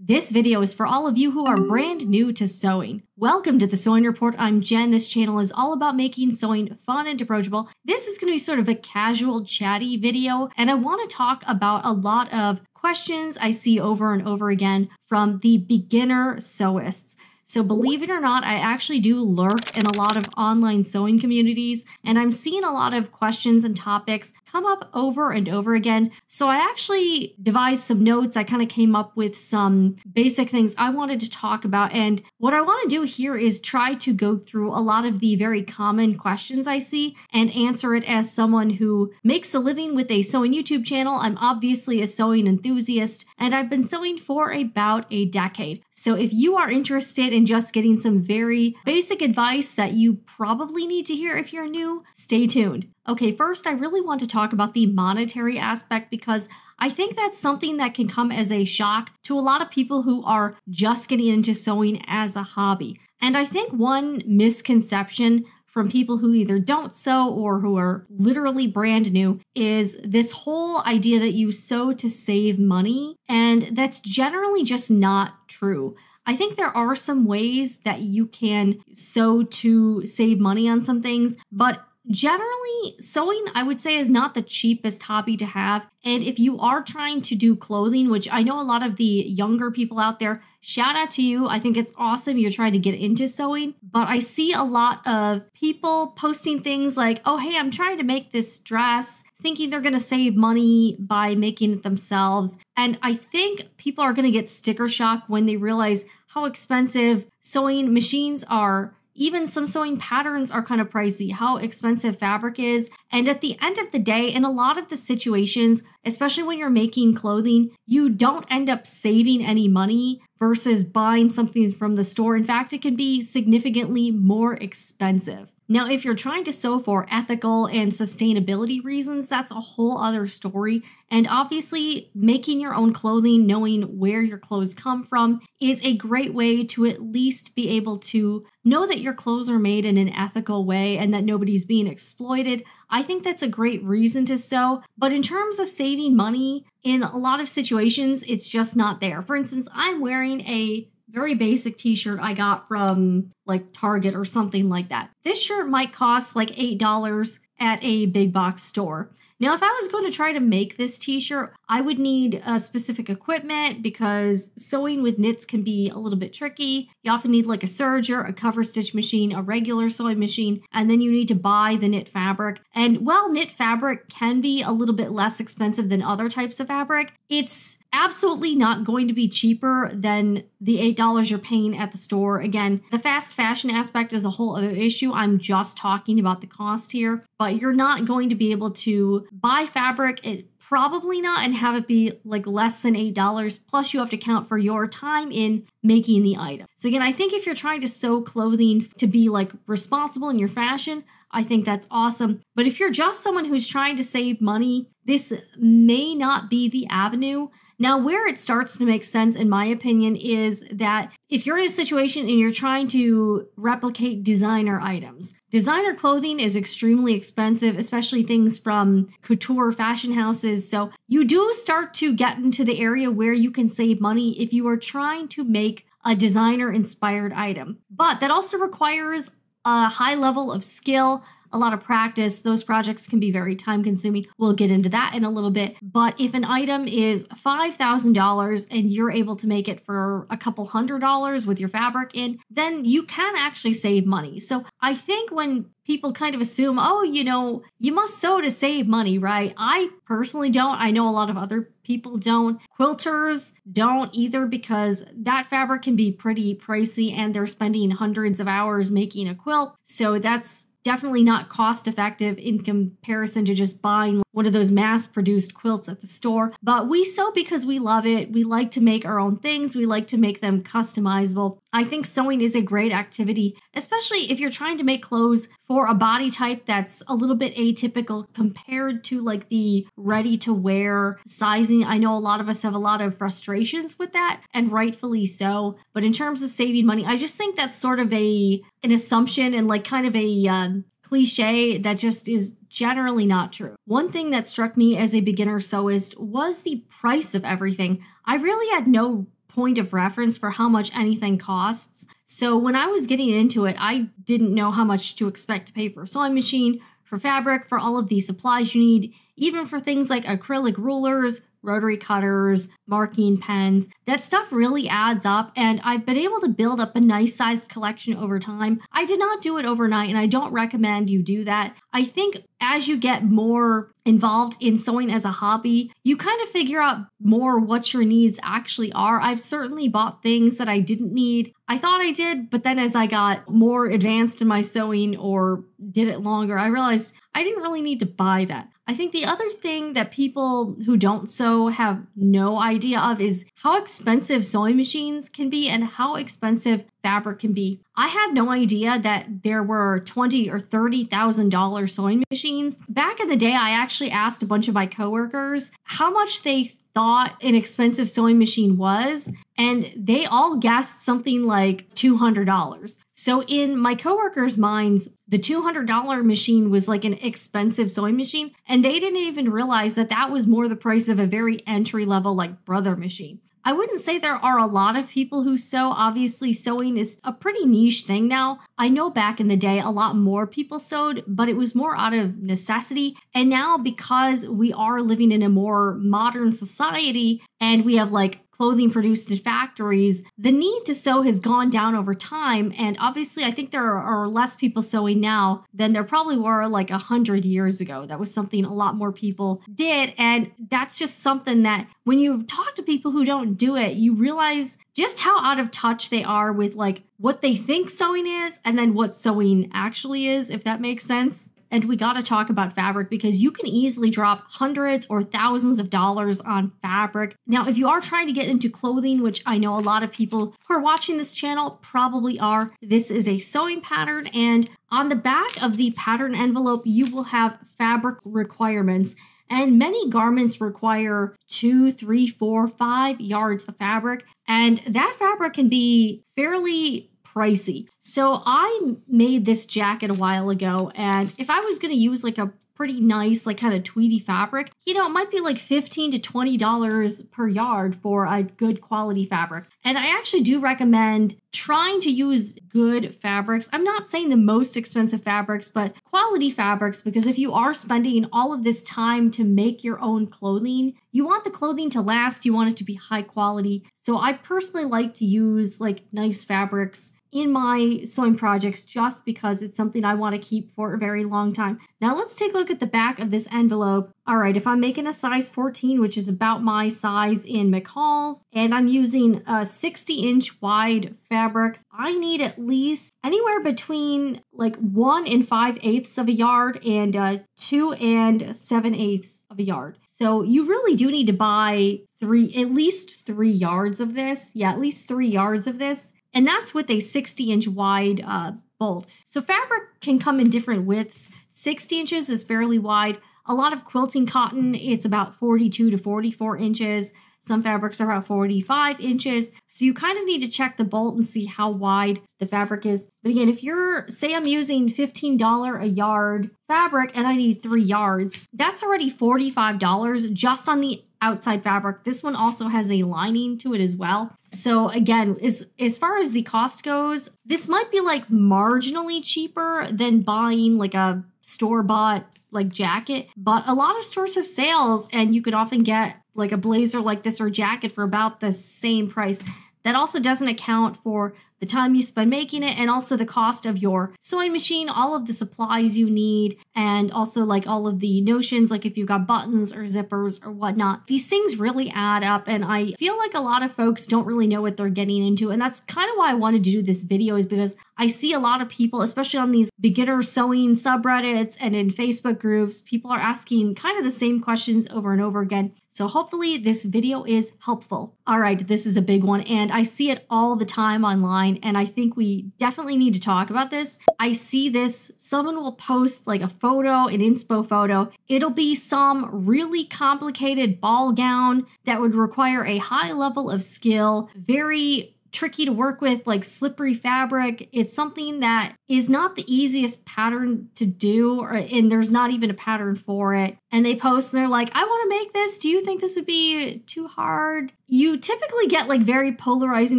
This video is for all of you who are brand new to sewing. Welcome to the Sewing Report. I'm Jen. This channel is all about making sewing fun and approachable. This is going to be sort of a casual, chatty video, and I want to talk about a lot of questions I see over and over again from the beginner sewists. So, believe it or not, I actually do lurk in a lot of online sewing communities, and I'm seeing a lot of questions and topics come up over and over again. So, I actually devised some notes. I kind of came up with some basic things I wanted to talk about. And what I want to do here is try to go through a lot of the very common questions I see and answer it as someone who makes a living with a sewing YouTube channel. I'm obviously a sewing enthusiast, and I've been sewing for about a decade. So, if you are interested in just getting some very basic advice that you probably need to hear if you're new, stay tuned. Okay, first, I really want to talk about the monetary aspect because I think that's something that can come as a shock to a lot of people who are just getting into sewing as a hobby. And I think one misconception from people who either don't sew or who are literally brand new is this whole idea that you sew to save money. And that's generally just not true. I think there are some ways that you can sew to save money on some things, but generally, sewing, I would say, is not the cheapest hobby to have. And if you are trying to do clothing, which I know a lot of the younger people out there, shout out to you. I think it's awesome you're trying to get into sewing. But I see a lot of people posting things like, oh, hey, I'm trying to make this dress, thinking they're going to save money by making it themselves. And I think people are going to get sticker shock when they realize how expensive sewing machines are. Even some sewing patterns are kind of pricey, how expensive fabric is. And at the end of the day, in a lot of the situations, especially when you're making clothing, you don't end up saving any money versus buying something from the store. In fact, it can be significantly more expensive. Now, if you're trying to sew for ethical and sustainability reasons, that's a whole other story. And obviously, making your own clothing, knowing where your clothes come from, is a great way to at least be able to know that your clothes are made in an ethical way and that nobody's being exploited. I think that's a great reason to sew. But in terms of saving money, in a lot of situations, it's just not there. For instance, I'm wearing a very basic t-shirt I got from like Target or something like that. This shirt might cost like $8 at a big box store. Now, if I was going to try to make this t-shirt, I would need a specific equipment because sewing with knits can be a little bit tricky. You often need like a serger, a cover stitch machine, a regular sewing machine, and then you need to buy the knit fabric. And while knit fabric can be a little bit less expensive than other types of fabric, it's absolutely not going to be cheaper than the $8 you're paying at the store. Again, the fast fashion aspect is a whole other issue. I'm just talking about the cost here, but you're not going to be able to buy fabric at probably not and have it be like less than $8 plus you have to count for your time in making the item. So again, I think if you're trying to sew clothing to be like responsible in your fashion, I think that's awesome. But if you're just someone who's trying to save money, this may not be the avenue. Now, where it starts to make sense, in my opinion, is that if you're in a situation and you're trying to replicate designer items, designer clothing is extremely expensive, especially things from couture fashion houses. So you do start to get into the area where you can save money if you are trying to make a designer inspired item. But that also requires a high level of skill, a lot of practice. Those projects can be very time consuming. We'll get into that in a little bit. But if an item is $5,000 and you're able to make it for a couple hundred dollars with your fabric in, then you can actually save money. So I think when people kind of assume, oh, you know, you must sew to save money, right? I personally don't. I know a lot of other people don't. Quilters don't either because that fabric can be pretty pricey and they're spending hundreds of hours making a quilt. So that's definitely not cost effective in comparison to just buying one of those mass produced quilts at the store. But we sew because we love it. We like to make our own things, we like to make them customizable. I think sewing is a great activity, especially if you're trying to make clothes for a body type that's a little bit atypical compared to like the ready to wear sizing. I know a lot of us have a lot of frustrations with that, and rightfully so. But in terms of saving money, I just think that's sort of a an assumption and like kind of a uh, cliche that just is generally not true. One thing that struck me as a beginner sewist was the price of everything. I really had no point of reference for how much anything costs. So when I was getting into it, I didn't know how much to expect to pay for a sewing machine, for fabric, for all of the supplies you need, even for things like acrylic rulers, rotary cutters, marking pens. That stuff really adds up, and I've been able to build up a nice sized collection over time. I did not do it overnight, and I don't recommend you do that. I think as you get more involved in sewing as a hobby, you kind of figure out more what your needs actually are. I've certainly bought things that I didn't need. I thought I did, but then as I got more advanced in my sewing or did it longer, I realized I didn't really need to buy that. I think the other thing that people who don't sew have no idea of is how expensive sewing machines can be and how expensive fabric can be. I had no idea that there were twenty or thirty thousand dollar sewing machines. Back in the day, I actually asked a bunch of my coworkers how much they thought an expensive sewing machine was, and they all guessed something like $200. So in my coworkers' minds, the $200 machine was like an expensive sewing machine, and they didn't even realize that that was more the price of a very entry level like brother machine. I wouldn't say there are a lot of people who sew. Obviously, sewing is a pretty niche thing now. I know back in the day, a lot more people sewed, but it was more out of necessity. And now, because we are living in a more modern society and we have like clothing produced in factories, the need to sew has gone down over time. And obviously, I think there are less people sewing now than there probably were like a hundred years ago. That was something a lot more people did. And that's just something that when you talk to people who don't do it, you realize just how out of touch they are with like what they think sewing is and then what sewing actually is, if that makes sense. And we got to talk about fabric because you can easily drop hundreds or thousands of dollars on fabric. Now, if you are trying to get into clothing, which I know a lot of people who are watching this channel probably are, this is a sewing pattern. And on the back of the pattern envelope, you will have fabric requirements. And many garments require two, three, four, five yards of fabric. And that fabric can be fairly pricey. So I made this jacket a while ago, and if I was going to use like a pretty nice, like kind of tweedy fabric, you know, it might be like 15 to $20 per yard for a good quality fabric. And I actually do recommend trying to use good fabrics. I'm not saying the most expensive fabrics, but quality fabrics, because if you are spending all of this time to make your own clothing, you want the clothing to last, you want it to be high quality. So I personally like to use like nice fabrics in my sewing projects just because it's something I want to keep for a very long time. Now let's take a look at the back of this envelope. All right, if I'm making a size 14, which is about my size in McCall's, and I'm using a 60 inch wide fabric, I need at least anywhere between like one and five eighths of a yard and uh, two and seven eighths of a yard. So you really do need to buy three, at least three yards of this. Yeah, at least three yards of this and that's with a 60 inch wide uh, bolt. So fabric can come in different widths. 60 inches is fairly wide. A lot of quilting cotton, it's about 42 to 44 inches. Some fabrics are about 45 inches. So you kind of need to check the bolt and see how wide the fabric is. But again, if you're, say I'm using $15 a yard fabric and I need three yards, that's already $45 just on the outside fabric. This one also has a lining to it as well. So again, as as far as the cost goes, this might be like marginally cheaper than buying like a store-bought like jacket, but a lot of stores have sales and you could often get like a blazer like this or jacket for about the same price. That also doesn't account for the time you spend making it, and also the cost of your sewing machine, all of the supplies you need, and also like all of the notions, like if you've got buttons or zippers or whatnot. These things really add up, and I feel like a lot of folks don't really know what they're getting into. And that's kind of why I wanted to do this video, is because I see a lot of people, especially on these beginner sewing subreddits and in Facebook groups, people are asking kind of the same questions over and over again. So hopefully this video is helpful. All right, this is a big one and I see it all the time online and I think we definitely need to talk about this. I see this, someone will post like a photo, an inspo photo. It'll be some really complicated ball gown that would require a high level of skill, very tricky to work with, like slippery fabric. It's something that is not the easiest pattern to do, or, and there's not even a pattern for it. And they post and they're like, I want to make this. Do you think this would be too hard? You typically get like very polarizing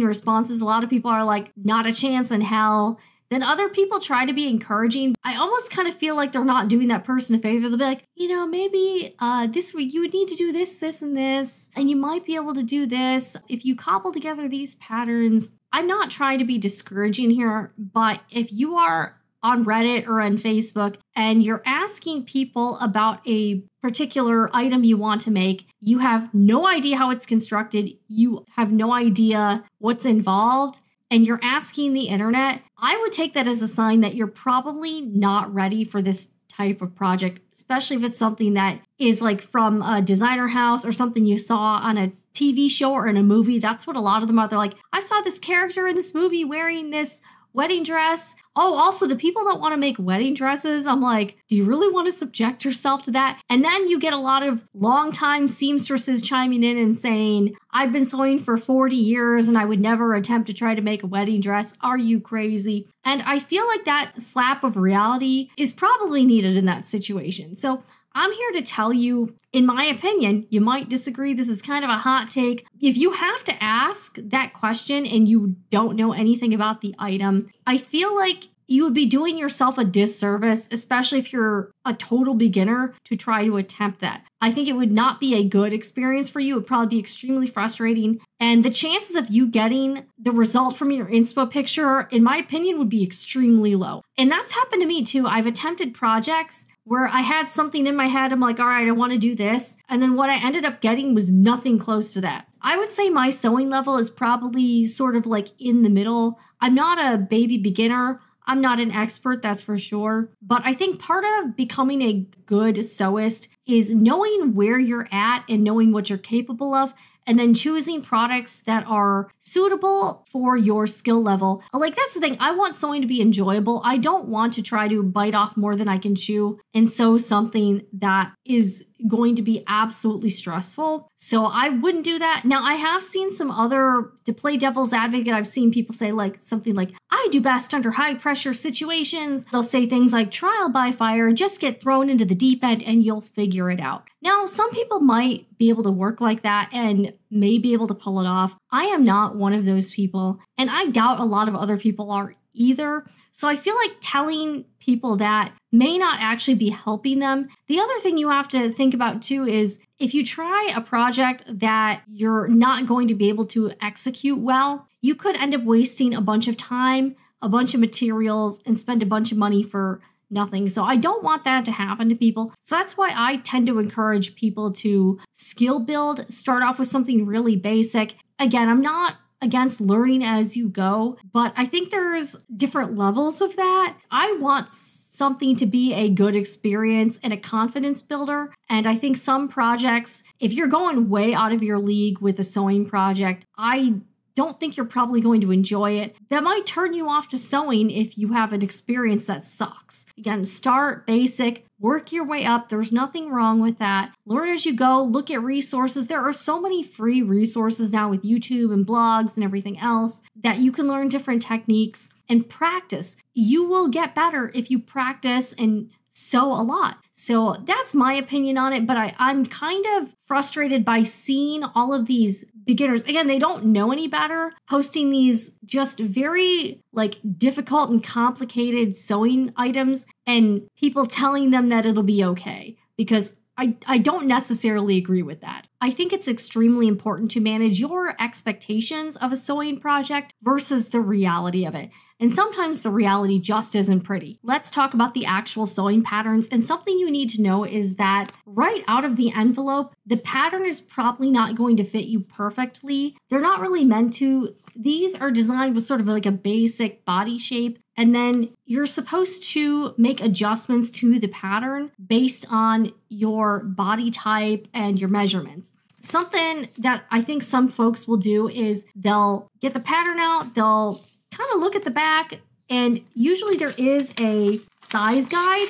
responses. A lot of people are like, not a chance in hell. Then other people try to be encouraging. I almost kind of feel like they're not doing that person a favor. They'll be like, you know, maybe uh, this you would need to do this, this, and this, and you might be able to do this if you cobble together these patterns. I'm not trying to be discouraging here, but if you are on Reddit or on Facebook and you're asking people about a particular item you want to make, you have no idea how it's constructed, you have no idea what's involved and you're asking the internet, I would take that as a sign that you're probably not ready for this type of project, especially if it's something that is like from a designer house or something you saw on a TV show or in a movie. That's what a lot of them are. They're like, I saw this character in this movie wearing this wedding dress. Oh, also, the people that want to make wedding dresses, I'm like, do you really want to subject yourself to that? And then you get a lot of longtime seamstresses chiming in and saying, I've been sewing for 40 years and I would never attempt to try to make a wedding dress. Are you crazy? And I feel like that slap of reality is probably needed in that situation. So I'm here to tell you, in my opinion, you might disagree. This is kind of a hot take. If you have to ask that question and you don't know anything about the item, I feel like you would be doing yourself a disservice, especially if you're a total beginner, to try to attempt that. I think it would not be a good experience for you. It would probably be extremely frustrating. And the chances of you getting the result from your inspo picture, in my opinion, would be extremely low. And that's happened to me too. I've attempted projects where I had something in my head. I'm like, all right, I want to do this. And then what I ended up getting was nothing close to that. I would say my sewing level is probably sort of like in the middle. I'm not a baby beginner. I'm not an expert, that's for sure. But I think part of becoming a good sewist is knowing where you're at and knowing what you're capable of and then choosing products that are suitable for your skill level. Like, that's the thing. I want sewing to be enjoyable. I don't want to try to bite off more than I can chew and sew something that is going to be absolutely stressful. So I wouldn't do that. Now, I have seen some other, to play devil's advocate, I've seen people say like something like, I do best under high pressure situations. They'll say things like trial by fire, just get thrown into the deep end and you'll figure it out. Now, some people might be able to work like that and may be able to pull it off. I am not one of those people, and I doubt a lot of other people are either. So I feel like telling people that may not actually be helping them. The other thing you have to think about too is if you try a project that you're not going to be able to execute well, you could end up wasting a bunch of time, a bunch of materials, and spend a bunch of money for nothing. So I don't want that to happen to people. So that's why I tend to encourage people to skill build, start off with something really basic. Again, I'm not against learning as you go, but I think there's different levels of that. I want something to be a good experience and a confidence builder. And I think some projects, if you're going way out of your league with a sewing project, I don't think you're probably going to enjoy it. That might turn you off to sewing if you have an experience that sucks. Again, start basic, work your way up. There's nothing wrong with that. Learn as you go, look at resources. There are so many free resources now with YouTube and blogs and everything else that you can learn different techniques and practice. You will get better if you practice and sew a lot. So that's my opinion on it. But I, I'm kind of frustrated by seeing all of these beginners. Again, they don't know any better, posting these just very like difficult and complicated sewing items and people telling them that it'll be okay. Because I, I don't necessarily agree with that. I think it's extremely important to manage your expectations of a sewing project versus the reality of it. And sometimes the reality just isn't pretty. Let's talk about the actual sewing patterns. And something you need to know is that right out of the envelope, the pattern is probably not going to fit you perfectly. They're not really meant to. These are designed with sort of like a basic body shape. And then you're supposed to make adjustments to the pattern based on your body type and your measurements. Something that I think some folks will do is they'll get the pattern out, they'll kind of look at the back, and usually there is a size guide.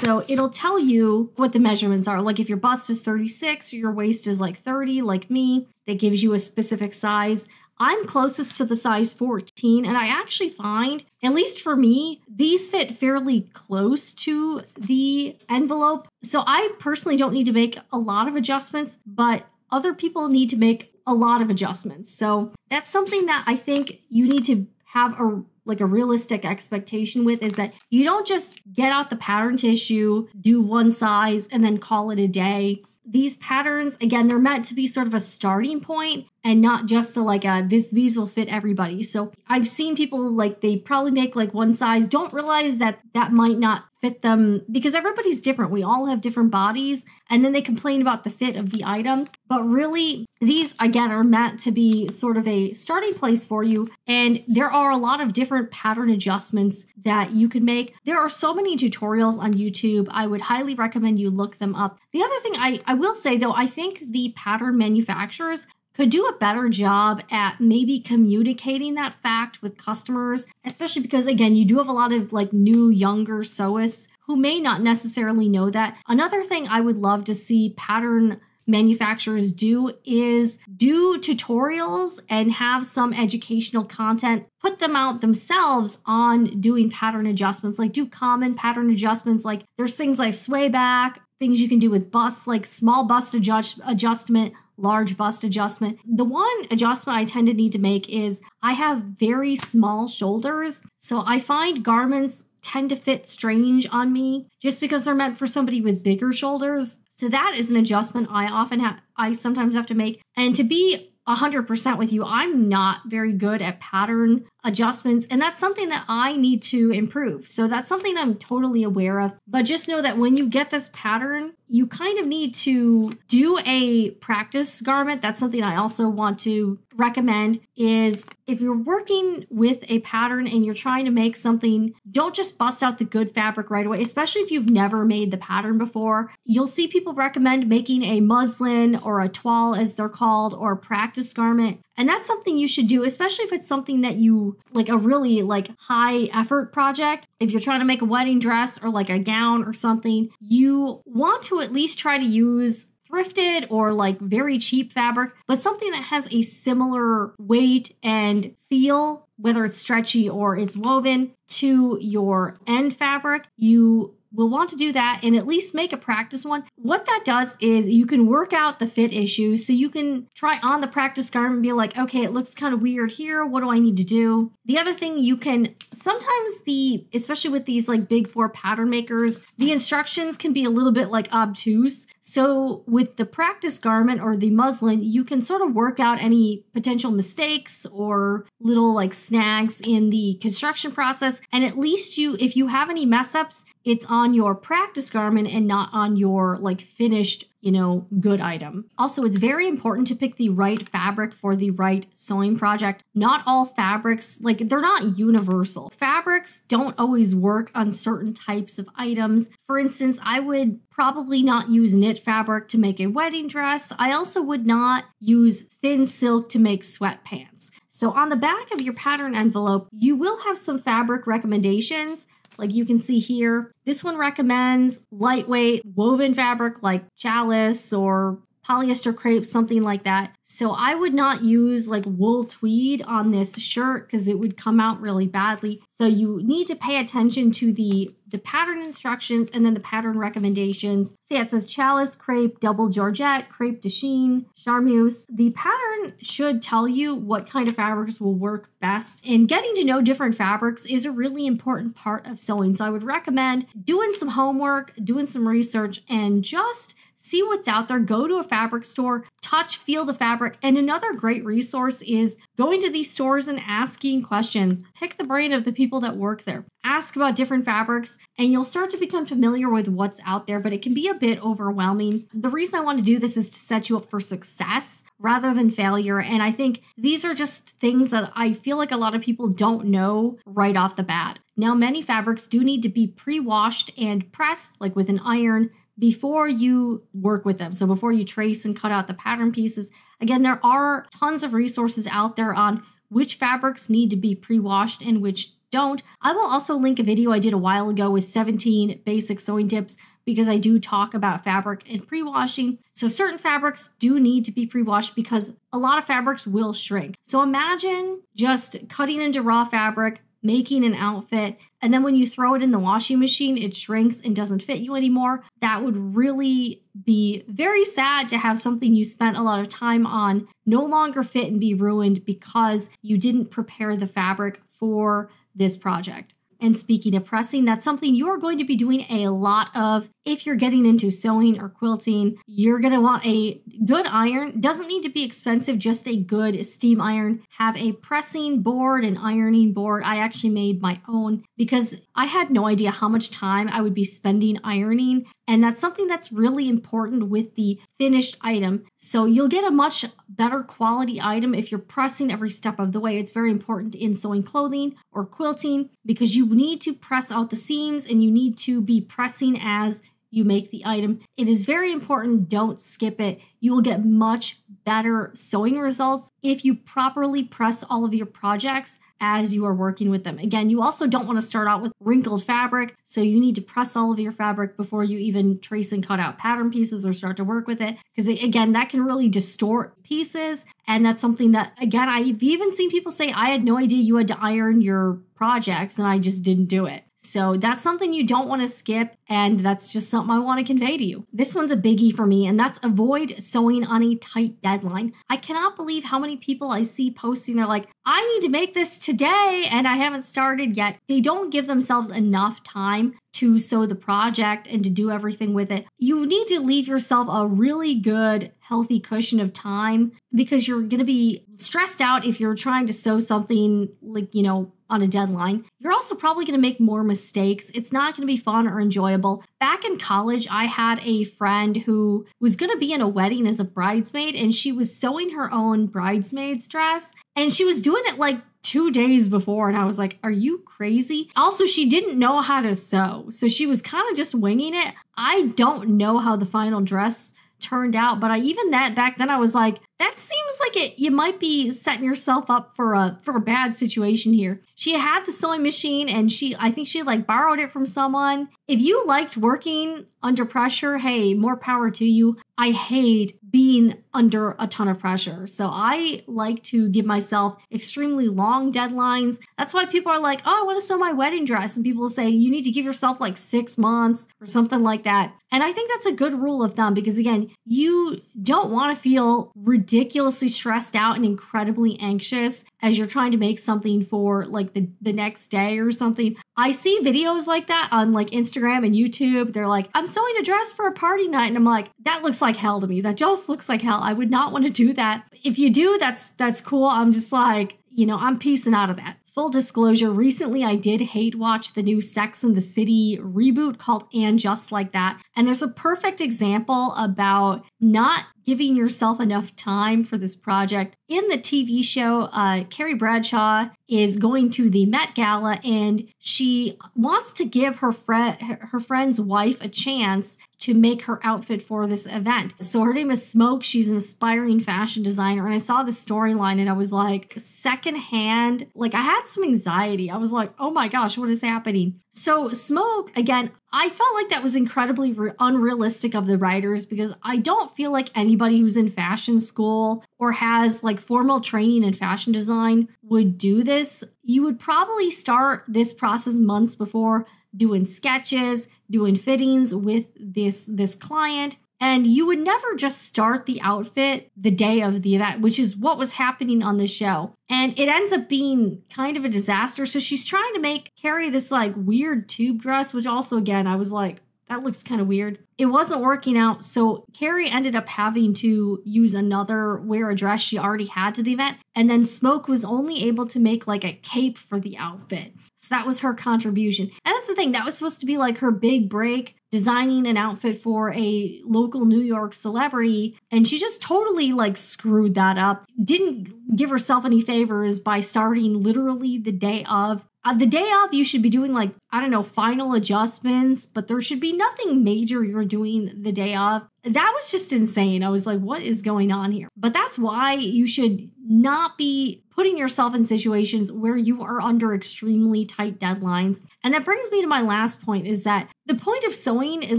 So it'll tell you what the measurements are. Like if your bust is 36 or your waist is like 30, like me, that gives you a specific size. I'm closest to the size 14, and I actually find, at least for me, these fit fairly close to the envelope. So I personally don't need to make a lot of adjustments, but other people need to make a lot of adjustments. So that's something that I think you need to have a like a realistic expectation with is that you don't just get out the pattern tissue, do one size, and then call it a day. These patterns, again, they're meant to be sort of a starting point and not just a like a this these will fit everybody. So I've seen people like they probably make like one size, don't realize that that might not fit them um, because everybody's different. We all have different bodies and then they complain about the fit of the item. But really these again are meant to be sort of a starting place for you and there are a lot of different pattern adjustments that you can make. There are so many tutorials on YouTube. I would highly recommend you look them up. The other thing I I will say though, I think the pattern manufacturers could do a better job at maybe communicating that fact with customers, especially because, again, you do have a lot of like new, younger sewists who may not necessarily know that. Another thing I would love to see pattern manufacturers do is do tutorials and have some educational content put them out themselves on doing pattern adjustments like do common pattern adjustments like there's things like sway back things you can do with bust like small bust adjust adjustment large bust adjustment. The one adjustment I tend to need to make is I have very small shoulders. So I find garments tend to fit strange on me just because they're meant for somebody with bigger shoulders. So that is an adjustment I often have I sometimes have to make. And to be 100% with you. I'm not very good at pattern adjustments, and that's something that I need to improve. So that's something I'm totally aware of. But just know that when you get this pattern, you kind of need to do a practice garment. That's something I also want to recommend is if you're working with a pattern and you're trying to make something, don't just bust out the good fabric right away, especially if you've never made the pattern before. You'll see people recommend making a muslin or a toile as they're called or a practice garment. And that's something you should do, especially if it's something that you like a really like high effort project. If you're trying to make a wedding dress or like a gown or something, you want to at least try to use thrifted or like very cheap fabric, but something that has a similar weight and feel, whether it's stretchy or it's woven to your end fabric. You will want to do that and at least make a practice one. What that does is you can work out the fit issues so you can try on the practice garment and be like, okay, it looks kind of weird here. What do I need to do? The other thing you can sometimes the, especially with these like big four pattern makers, the instructions can be a little bit like obtuse. So with the practice garment or the muslin, you can sort of work out any potential mistakes or little like snags in the construction process. And at least you, if you have any mess ups, it's on your practice garment and not on your like finished you know, good item. Also, it's very important to pick the right fabric for the right sewing project. Not all fabrics, like, they're not universal. Fabrics don't always work on certain types of items. For instance, I would probably not use knit fabric to make a wedding dress. I also would not use thin silk to make sweatpants. So, on the back of your pattern envelope, you will have some fabric recommendations like you can see here, this one recommends lightweight woven fabric like challis or polyester crepe, something like that. So I would not use like wool tweed on this shirt because it would come out really badly. So you need to pay attention to the the pattern instructions and then the pattern recommendations. See, it says challis, crepe, double georgette, crepe de chine, charmeuse. The pattern should tell you what kind of fabrics will work best. And getting to know different fabrics is a really important part of sewing. So I would recommend doing some homework, doing some research, and just see what's out there. Go to a fabric store, touch, feel the fabric. And another great resource is going to these stores and asking questions. Pick the brain of the people that work there. Ask about different fabrics, and you'll start to become familiar with what's out there, but it can be a bit overwhelming. The reason I want to do this is to set you up for success rather than failure. And I think these are just things that I feel like a lot of people don't know right off the bat. Now, many fabrics do need to be pre washed and pressed, like with an iron, before you work with them. So before you trace and cut out the pattern pieces, again, there are tons of resources out there on which fabrics need to be pre-washed and which don't. I will also link a video I did a while ago with 17 basic sewing tips because I do talk about fabric and pre washing. So, certain fabrics do need to be pre washed because a lot of fabrics will shrink. So, imagine just cutting into raw fabric, making an outfit, and then when you throw it in the washing machine, it shrinks and doesn't fit you anymore. That would really be very sad to have something you spent a lot of time on no longer fit and be ruined because you didn't prepare the fabric for this project. And speaking of pressing, that's something you're going to be doing a lot of if you're getting into sewing or quilting. You're going to want a good iron. Doesn't need to be expensive, just a good steam iron. Have a pressing board and ironing board. I actually made my own because I had no idea how much time I would be spending ironing. And that's something that's really important with the finished item. So you'll get a much better quality item if you're pressing every step of the way. It's very important in sewing clothing or quilting because you need to press out the seams and you need to be pressing as you make the item. It is very important, don't skip it. You will get much better sewing results if you properly press all of your projects as you are working with them. Again, you also don't want to start out with wrinkled fabric, so you need to press all of your fabric before you even trace and cut out pattern pieces or start to work with it. Because again, that can really distort pieces. And that's something that, again, I've even seen people say, I had no idea you had to iron your projects and I just didn't do it. So that's something you don't want to skip. And that's just something I want to convey to you. This one's a biggie for me, and that's avoid sewing on a tight deadline. I cannot believe how many people I see posting, they're like, I need to make this today, and I haven't started yet. They don't give themselves enough time to sew the project and to do everything with it. You need to leave yourself a really good, healthy cushion of time because you're going to be stressed out if you're trying to sew something like, you know, on a deadline. You're also probably going to make more mistakes. It's not going to be fun or enjoyable. Back in college, I had a friend who was going to be in a wedding as a bridesmaid and she was sewing her own bridesmaid's dress and she was doing it like two days before and I was like, Are you crazy? Also, she didn't know how to sew. So she was kind of just winging it. I don't know how the final dress turned out, but I even that back then I was like, that seems like it you might be setting yourself up for a for a bad situation here. She had the sewing machine and she I think she like borrowed it from someone. If you liked working under pressure, hey, more power to you. I hate being under a ton of pressure. So I like to give myself extremely long deadlines. That's why people are like, "Oh, I want to sew my wedding dress." And people say, "You need to give yourself like 6 months or something like that." And I think that's a good rule of thumb because again, you don't want to feel ridiculous ridiculously stressed out and incredibly anxious as you're trying to make something for like the, the next day or something. I see videos like that on like Instagram and YouTube. They're like, I'm sewing a dress for a party night. And I'm like, that looks like hell to me. That just looks like hell. I would not want to do that. If you do, that's that's cool. I'm just like, you know, I'm piecing out of that. Full disclosure, recently I did hate watch the new Sex and the City reboot called And Just Like That. And there's a perfect example about not giving yourself enough time for this project. In the TV show, uh, Carrie Bradshaw is going to the Met Gala and she wants to give her friend her friend's wife a chance to make her outfit for this event. So her name is Smoke. She's an aspiring fashion designer. And I saw the storyline and I was like, secondhand, like I had some anxiety. I was like, oh my gosh, what is happening? So Smoke, again, I felt like that was incredibly re- unrealistic of the writers because I don't feel like anybody who's in fashion school or has like formal training in fashion design would do this. You would probably start this process months before doing sketches, doing fittings with this this client and you would never just start the outfit the day of the event, which is what was happening on the show. And it ends up being kind of a disaster. So she's trying to make Carrie this like weird tube dress, which also, again, I was like, that looks kind of weird. It wasn't working out. So Carrie ended up having to use another wear a dress she already had to the event. And then Smoke was only able to make like a cape for the outfit. So that was her contribution. And that's the thing, that was supposed to be like her big break, designing an outfit for a local New York celebrity. And she just totally like screwed that up. Didn't give herself any favors by starting literally the day of Uh, the day off, you should be doing like, I don't know, final adjustments, but there should be nothing major you're doing the day off. That was just insane. I was like, what is going on here? But that's why you should not be putting yourself in situations where you are under extremely tight deadlines. And that brings me to my last point is that the point of sewing, at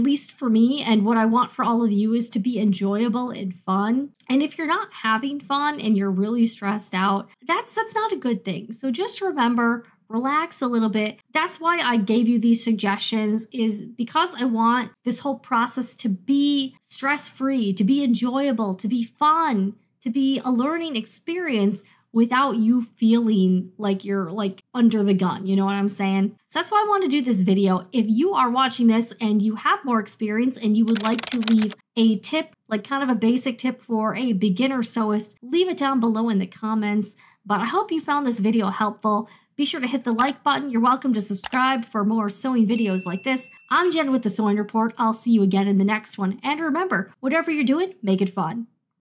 least for me, and what I want for all of you, is to be enjoyable and fun. And if you're not having fun and you're really stressed out, that's that's not a good thing. So just remember relax a little bit. That's why I gave you these suggestions is because I want this whole process to be stress-free, to be enjoyable, to be fun, to be a learning experience without you feeling like you're like under the gun. You know what I'm saying? So that's why I want to do this video. If you are watching this and you have more experience and you would like to leave a tip, like kind of a basic tip for a beginner sewist, leave it down below in the comments. But I hope you found this video helpful. Be sure to hit the like button. You're welcome to subscribe for more sewing videos like this. I'm Jen with the Sewing Report. I'll see you again in the next one. And remember, whatever you're doing, make it fun.